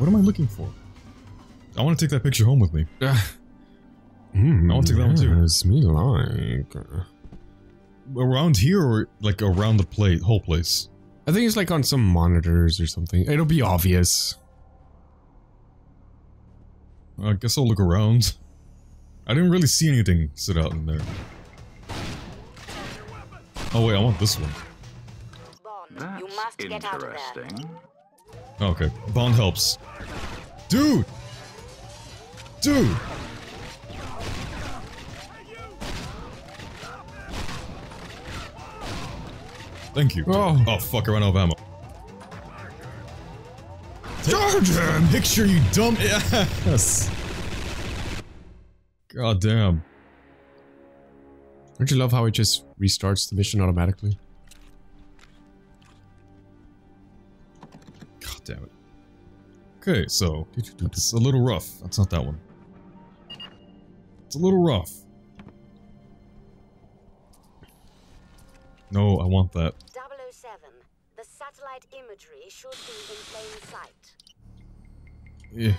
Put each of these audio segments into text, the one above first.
What am I looking for? I want to take that picture home with me. Mm, I want to take that one too. Yes, me like. Around here or like around the plate, whole place? I think it's like on some monitors or something. It'll be obvious. I guess I'll look around. I didn't really see anything sit out in there. Oh wait, I want this one. Bond, That's you must get out of there. interesting. Okay, Bond helps. Dude! Dude! Thank you. Oh. oh fuck, I ran out of ammo. Charge him! Picture you dumb ass! God damn. Don't you love how it just restarts the mission automatically? Damn it. Okay, so it's a little rough. That's not that one. It's a little rough. No, I want that. 007. The satellite imagery should be in plain sight. Yeah.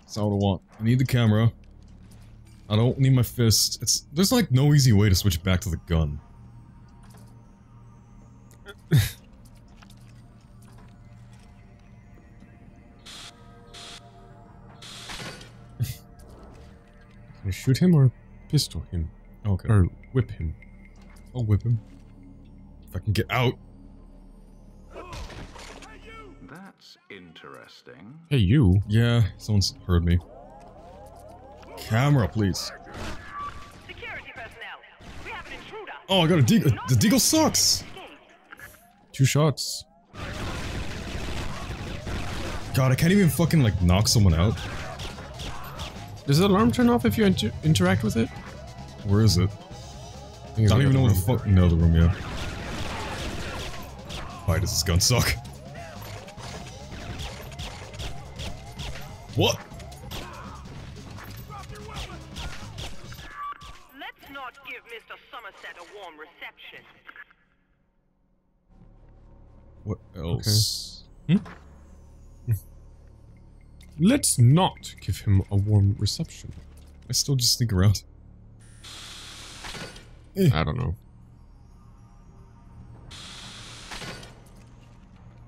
That's all I want. I need the camera. I don't need my fist. It's there's like no easy way to switch back to the gun. shoot him or pistol him? Okay. Or whip him? I'll whip him. If I can get out. That's interesting. Hey, you. Yeah, someone's heard me. Camera, please. Security personnel, we have an intruder. Oh, I got a deagle. The deagle sucks. Two shots. God, I can't even fucking like knock someone out. Does the alarm turn off if you inter interact with it? Where is it? I I don't even know the what the other fuck. No, the room, yeah. Why does this gun suck? What? Let's not give Mr. Somerset a warm reception. What else? room. Let's not give him a warm reception. I still just sneak around. Eh. I don't know.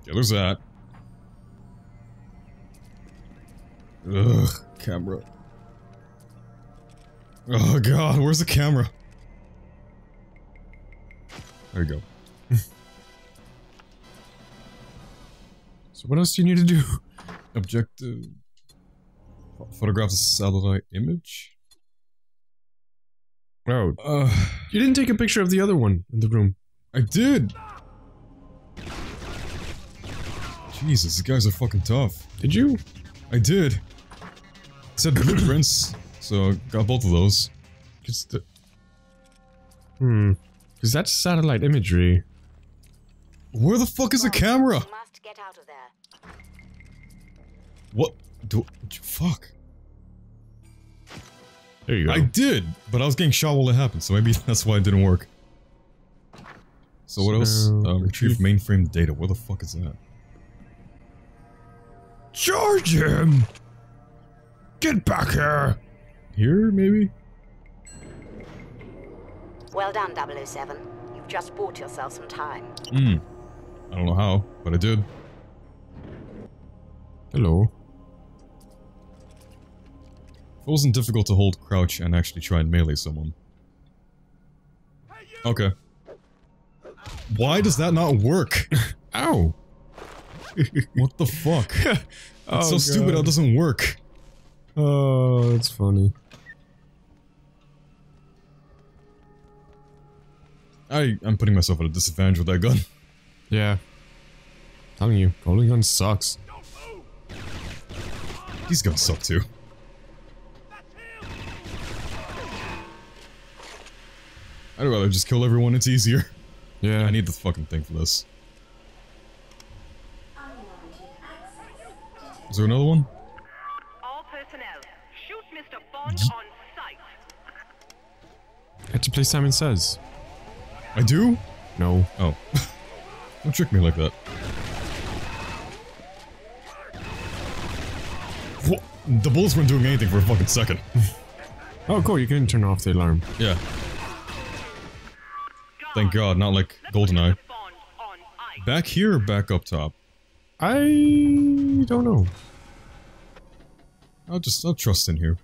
Yeah, there's that. Ugh, camera. Oh god, where's the camera? There you go. So what else do you need to do? Objective. Ph- Photograph the satellite image? Oh, Uh, you didn't take a picture of the other one in the room. I did! Jesus, these guys are fucking tough. Did you? I did. It said blueprints, so I got both of those. It's the... Hmm. Because that's satellite imagery. Where the fuck is the camera? Must get out of there. What? Do- Fuck. There you go. I did, but I was getting shot while it happened, so maybe that's why it didn't work. So what else? So, Um, retrieve retrieve- mainframe data. Where the fuck is that? Charge him! Get back here! Here, maybe? Well done, 007. You've just bought yourself some time. Hmm. I don't know how, but I did. Hello. It wasn't difficult to hold crouch and actually try and melee someone. Okay. Why does that not work? Ow! what the fuck? oh, It's so stupid how it doesn't work. Oh, that's funny. I, I'm putting myself at a disadvantage with that gun. Yeah. I'm telling you, rolling gun sucks. These guns suck too. I'd rather just kill everyone, it's easier. Yeah. I need the fucking thing for this. Is there another one? All personnel, shoot Mr. Bond on sight. Had to play Simon Says. I do? No. Oh. Don't trick me like that. What? the bullets weren't doing anything for a fucking second. Oh, cool. You can turn off the alarm. Yeah. Thank God, not like GoldenEye. Bond on ice. Back here or back up top? I don't know. I'll just, I'll trust in here.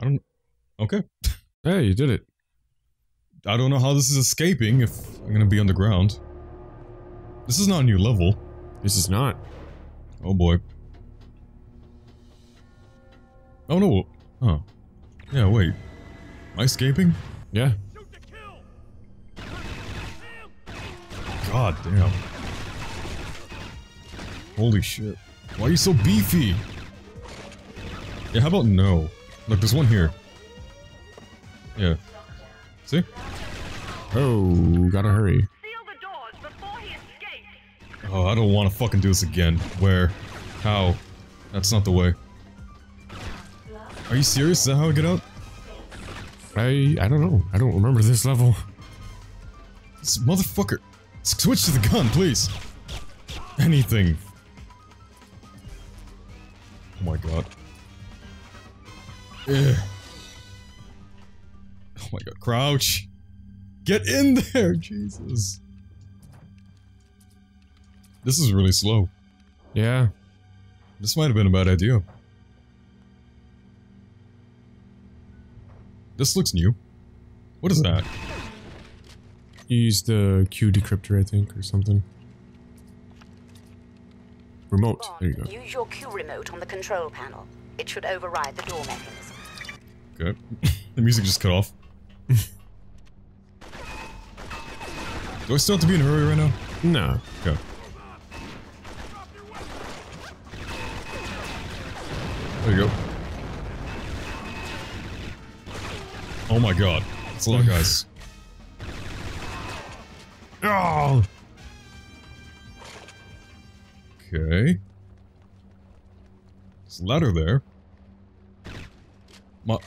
I don't... Okay. Hey, you did it. I don't know how this is escaping if I'm gonna be underground. This is not a new level. This is not. Oh boy. Oh no. Huh. Yeah, wait. Am I escaping? Yeah. God damn. Holy shit. Why are you so beefy? Yeah, how about no? Look, there's one here. Yeah. See? Oh, gotta hurry. Seal the doors before he escapes. Oh, I don't want to fucking do this again. Where? How? That's not the way. Are you serious? Is that how I get out? I I don't know. I don't remember this level. This motherfucker. Switch to the gun, please. Anything. Oh my god. Ugh. Oh my god. Crouch. Get in there, Jesus. This is really slow. Yeah. This might have been a bad idea. This looks new. What is that? Use the Q decryptor, I think, or something. Remote. There you go. Use your Q remote on the control panel. It should override the door mechanism. Okay. the music just cut off. Do I still have to be in a hurry right now? No. Okay. There you go. Oh my god. It's a lot guys. Oh! Okay. There's a ladder there. Ma-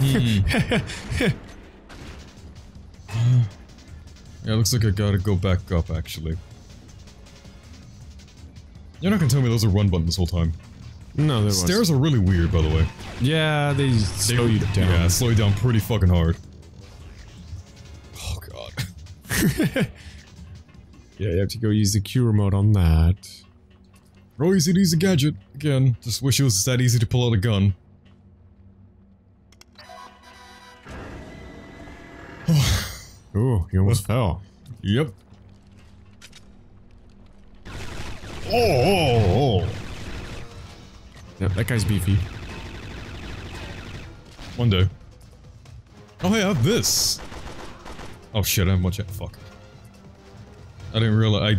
Hmm. yeah, looks like I gotta go back up, actually. You're not gonna tell me those are run buttons this whole time. No, there was. Stairs are really weird, by the way. Yeah, they slow you down. Yeah, slow you down pretty fucking hard. Oh god. Yeah, you have to go use the Q remote on that. Oh, Real easy to use a gadget. Again, just wish it was that easy to pull out a gun. Oh, you almost fell. Yep. Oh, oh, oh, oh. Yep, that guy's beefy. One day. Oh, hey, I have this. Oh shit, I have much. Fuck. I didn't realize.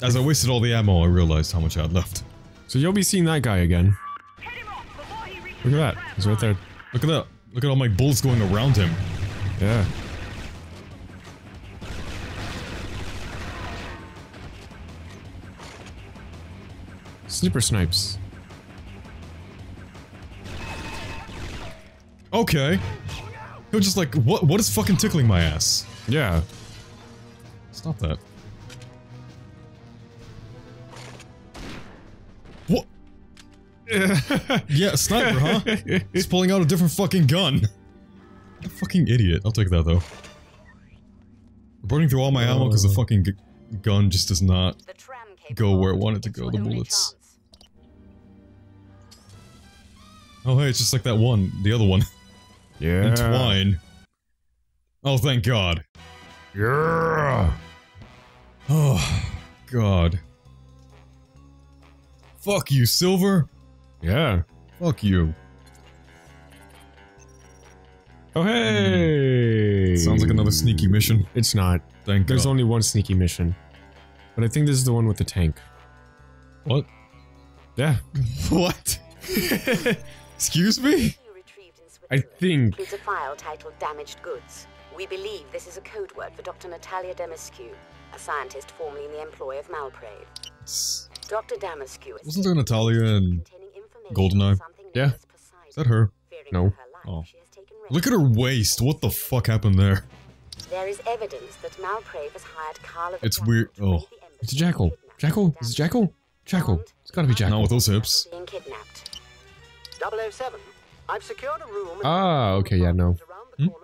I, as I wasted all the ammo, I realized how much I had left. So you'll be seeing that guy again. Hit him off before he reaches Look at that. He's right there. Look at that. Look at all my bullets going around him. Yeah. Sniper snipes. Okay. He'll just like, what? What is fucking tickling my ass? Yeah. Stop that. What? yeah, sniper, huh? He's pulling out a different fucking gun. A fucking idiot. I'll take that though. Burning through all my ammo because the Oh. fucking g- gun just does not. Go where it wanted to go, the bullets. Oh hey, it's just like that one, the other one. Yeah. Entwine. Oh, thank God. Yeah. Oh, God. Fuck you, Silver. Yeah. Fuck you. Oh hey. Hmm. Sounds like another sneaky mission. It's not. Thank There's God. only one sneaky mission. But I think this is the one with the tank. What? Yeah. What? Excuse me? You I think includes a file titled Damaged Goods. We believe this is a code word for Dr. Natalia Damescu, a scientist formerly in the employ of Malprave. It's- Dr. Damescu is Wasn't there Natalia and containing information GoldenEye? on Yeah. Is that her? No. her life, Oh. she has taken Look at her waist. What the fuck happened there? There is evidence that Malprave has hired Carla oh. the It's weird- oh. It's a jackal. Jackal? Is it Jackal? Jackal. It's gotta be jackal. Not Jackal. with those hips. Being kidnapped. 007. I've secured a room. Ah, okay, yeah, no.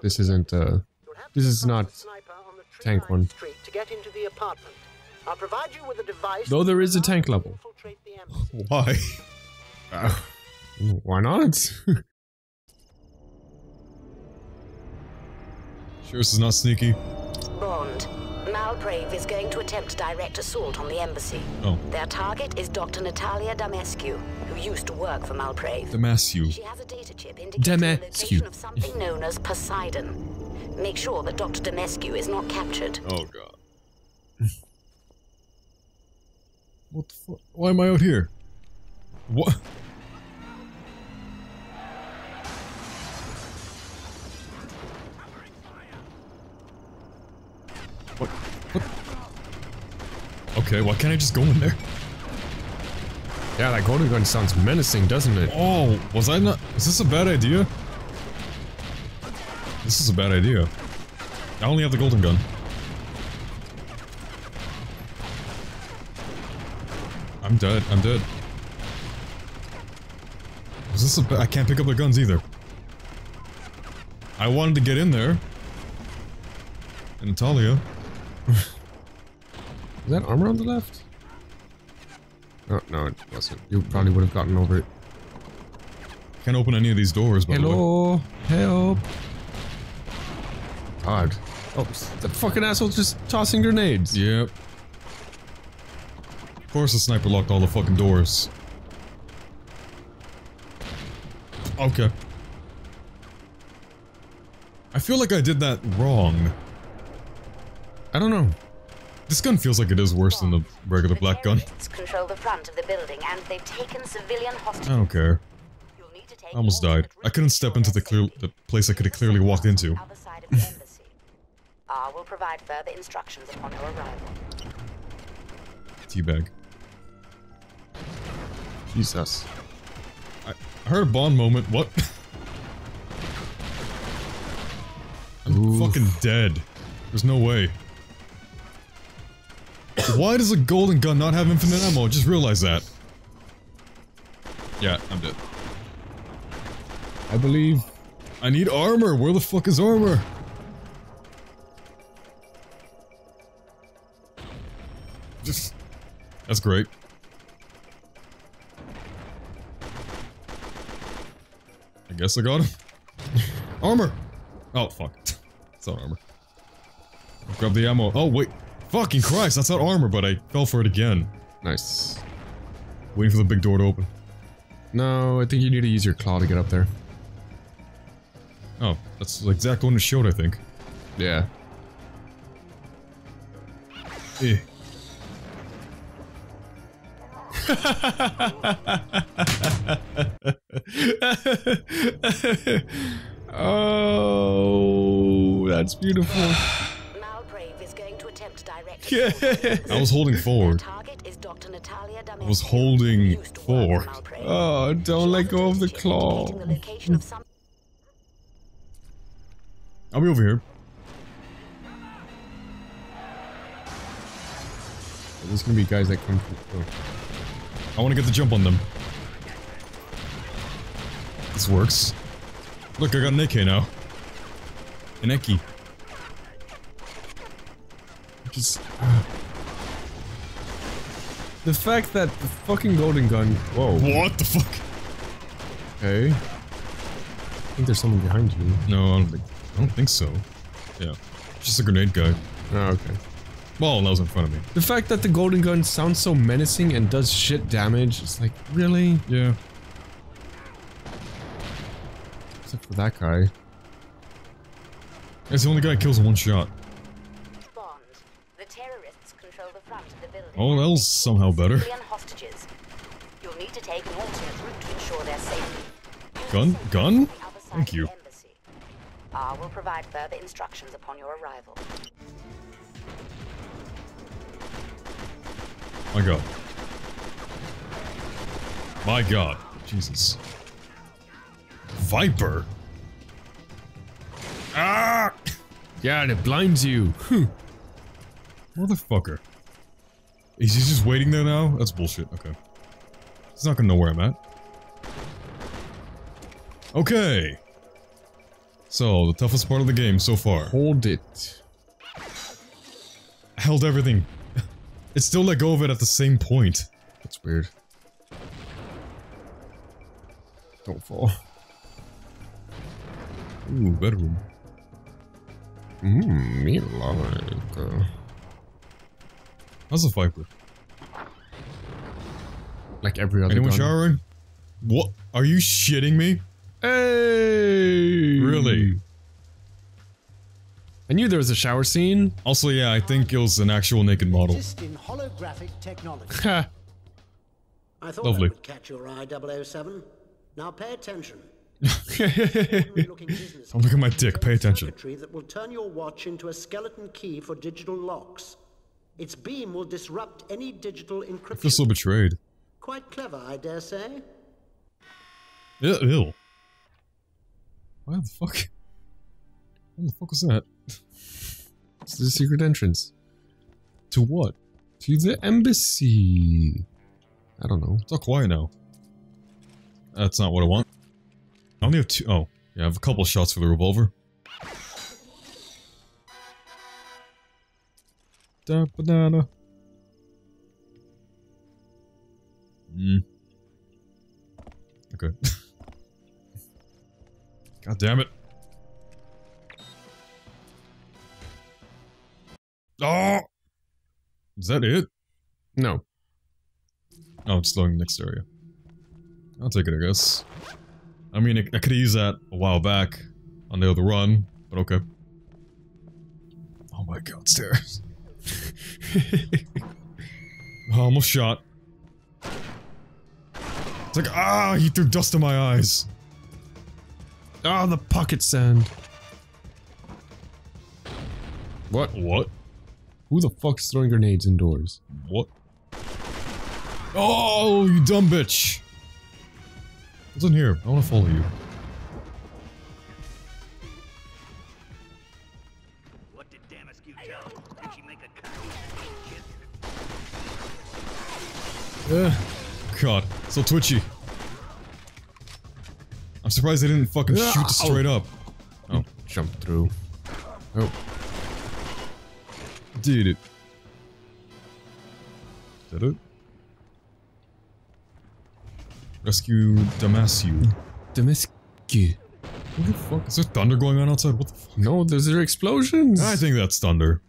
This isn't, uh... This is not tank one. To get into the apartment. I'll provide you with a device. Though there is a tank level. Infiltrate the embassy. Why? Why not? Sure, this is not sneaky. Bond. Malprave is going to attempt direct assault on the embassy. Oh, Their target is Dr. Natalia Damescu, who used to work for Malprave. Damascus. She has a data chip indicating the Damescu. location of something known as Poseidon. Make sure that Dr. Damescu is not captured. Oh god. what the fuck? Why am I out here? What? Okay, why can't I just go in there? yeah, that golden gun sounds menacing, doesn't it? Oh, was I not? Is this a bad idea? This is a bad idea. I only have the golden gun. I'm dead. I'm dead. Was this a I can't pick up the guns either. I wanted to get in there. And. Is that armor on the left? No, no, it wasn't. You probably would have gotten over it. Can't open any of these doors, by the way. Hello, help. God. Oh, the fucking asshole's just tossing grenades. Yep. Of course the sniper locked all the fucking doors. Okay. I feel like I did that wrong. I don't know. This gun feels like it is worse than the regular black gun. the front of the building, and they've taken civilian. I don't care. You'll need to take I almost died. I couldn't step into the clear the place I could have clearly walked into. Other side of the embassy. Ah, R will provide further instructions upon your arrival. Teabag. Jesus. I heard a Bond moment. What? I'm Oof. fucking dead. There's no way. Why does a golden gun not have infinite ammo? Just realize that. Yeah, I'm dead. I believe. I need armor. Where the fuck is armor? Just. That's great. I guess I got him. armor! Oh, fuck. It's not armor. Grab the ammo. Oh, wait. Fucking Christ, that's not armor, but I fell for it again. Nice. Waiting for the big door to open. No, I think you need to use your claw to get up there. Oh, that's the exact one it showed, I think. Yeah. Eh. oh, that's beautiful. Malprave is going to attempt direct Yeah. assault on the embassy. I was holding Their forward. target is Dr. Natalia I was holding who used to work for forward. Oh, don't let go of the data claw. indicating the location of some I'll be over here. Oh, there's gonna be guys that come through. Oh. I want to get the jump on them. This works. Look, I got an AK now. An Eki. Just. The fact that the fucking golden gun. Whoa. What the fuck? Okay. I think there's someone behind you. No, I don't think. I don't think so. Yeah, just a grenade guy. Oh, okay. Well, that was in front of me. The fact that the golden gun sounds so menacing and does shit damage, it's like, really? Yeah. Except for that guy. That's the only guy that kills in one shot. Bond. The terrorists control the front of the building. Oh, and that they've was somehow taken better. civilian hostages. You'll need to take an alternate route to ensure their safety. Use Gun? the Gun? on the other side Thank of you. the embassy. R will provide further instructions upon your arrival. My god. My god. Jesus. Viper? Ah! Yeah, and it blinds you. Motherfucker. Is he just waiting there now? That's bullshit. Okay. He's not gonna know where I'm at. Okay. So, the toughest part of the game so far. Hold it. I held everything. It still let go of it at the same point. That's weird. Don't fall. Ooh, bedroom. Mmm, me like. Uh, How's the Viper? like every other Anyone gun. showering? What? Are you shitting me? Hey! Really? I knew there was a shower scene. Also, yeah, I think it was an actual naked model. Exist holographic technology. I thought Lovely. that would catch your eye, 007. Now pay attention. Don't oh, look at my dick, pay attention. Circuitry that will turn your watch into a skeleton key for digital locks. Its beam will disrupt any digital I feel encryption. so betrayed. Quite clever, I dare say. Ew. ew. Why the fuck? What the fuck was that? It's the secret entrance. To what? To the embassy. I don't know. It's all quiet now. That's not what I want. I only have two. Oh, yeah, I have a couple shots for the revolver. Da banana. Hmm. Okay. God damn it. Oh! Is that it? No. Oh, it's going next area. I'll take it, I guess. I mean, I, I could have used that a while back on the other run, but okay. Oh my god, stairs. Almost shot. It's like, ah, he threw dust in my eyes. Ah, the pocket sand. What? What? Who the fuck's throwing grenades indoors? What? Oh, you dumb bitch. What's in here? I want to follow you. Ugh. God, so twitchy. I'm surprised they didn't fucking shoot Ow. straight up. Oh, Jump through. Oh. did it. Is that it? Rescue Damasio. Damascus. What the fuck? Is there thunder going on outside? What the fuck? No, there's there explosions. I think that's thunder.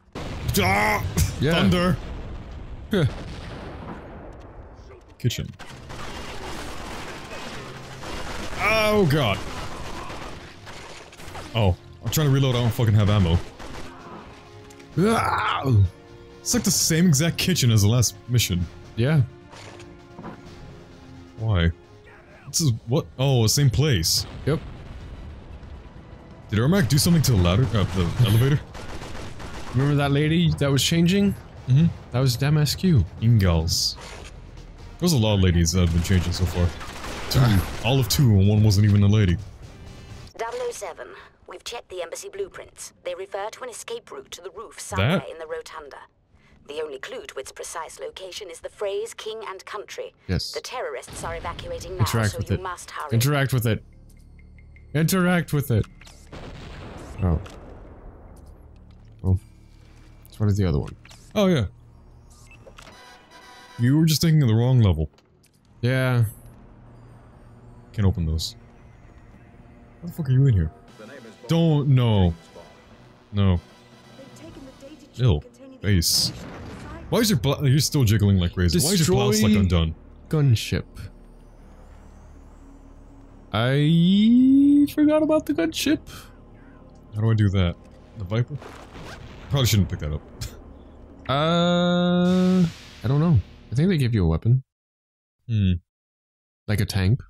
Ah! Yeah. Thunder! Huh. Kitchen. Oh god. Oh, I'm trying to reload, I don't fucking have ammo. Ah! It's like the same exact kitchen as the last mission. Yeah. Why? This is what? Oh, the same place. Yep. Did Ermac do something to the ladder? Uh, the elevator? Remember that lady that was changing? Mhm. That was Damascus. Ingals. There's a lot of ladies that have been changing so far. Two. All of two, and one wasn't even a lady. 007, we've checked the embassy blueprints. They refer to an escape route to the roof somewhere That? in the rotunda. The only clue to its precise location is the phrase king and country. Yes. The terrorists are evacuating now, Interact so with you it. must hurry. Interact with it. Interact with it. Oh. Oh. So what is the other one? Oh, yeah. You were just thinking of the wrong level. Yeah. Can't open those. How the fuck are you in here? Don't, no. No. Ill. Base. Why is your bla- you're still jiggling like crazy? Why is your blouse like undone? Gunship. I forgot about the gunship. How do I do that? The Viper? Probably shouldn't pick that up. Uh, I don't know. I think they give you a weapon, Hmm. like a tank.